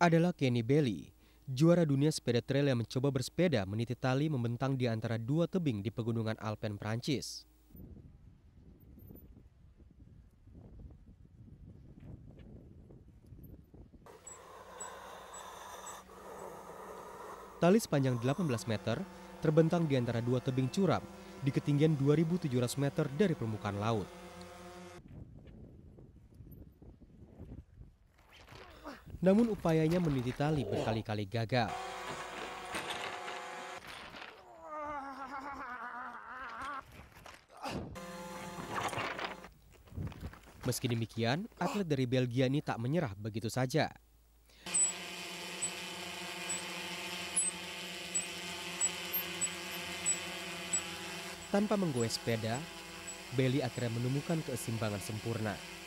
adalah Kenny Bailey, juara dunia sepeda trail yang mencoba bersepeda meniti tali membentang di antara dua tebing di pegunungan Alpen, Prancis. Tali sepanjang 18 meter terbentang di antara dua tebing curam di ketinggian 2.700 meter dari permukaan laut. Namun upayanya meniti tali berkali-kali gagal. Meski demikian, atlet dari Belgia ini tak menyerah begitu saja. Tanpa menggoes sepeda, Bailey akhirnya menemukan keseimbangan sempurna.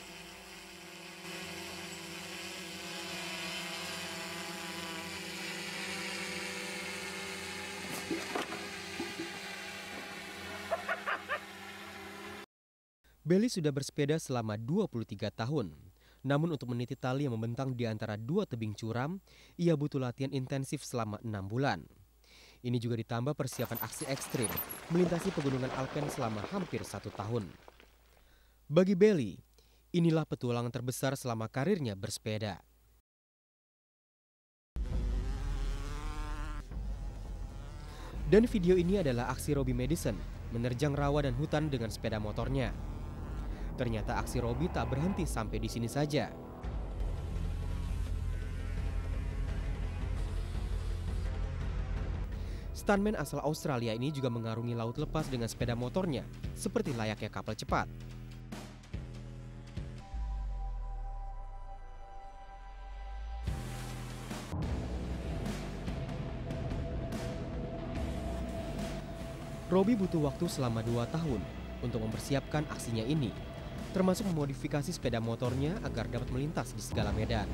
Bailey sudah bersepeda selama 23 tahun. Namun untuk meniti tali yang membentang di antara dua tebing curam, ia butuh latihan intensif selama enam bulan. Ini juga ditambah persiapan aksi ekstrim, melintasi pegunungan Alpen selama hampir satu tahun. Bagi Bailey, inilah petualangan terbesar selama karirnya bersepeda. Dan video ini adalah aksi Robbie Madison menerjang rawa dan hutan dengan sepeda motornya. Ternyata aksi Robi tak berhenti sampai di sini saja. Stuntman asal Australia ini juga mengarungi laut lepas dengan sepeda motornya, seperti layaknya kapal cepat. Robi butuh waktu selama dua tahun untuk mempersiapkan aksinya ini termasuk memodifikasi sepeda motornya agar dapat melintas di segala medan.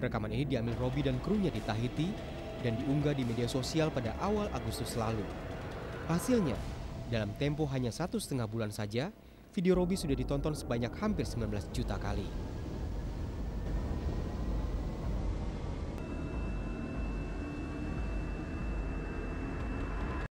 Rekaman ini diambil Robi dan krunya di Tahiti dan diunggah di media sosial pada awal Agustus lalu. Hasilnya, dalam tempo hanya satu setengah bulan saja, video Robi sudah ditonton sebanyak hampir 19 juta kali.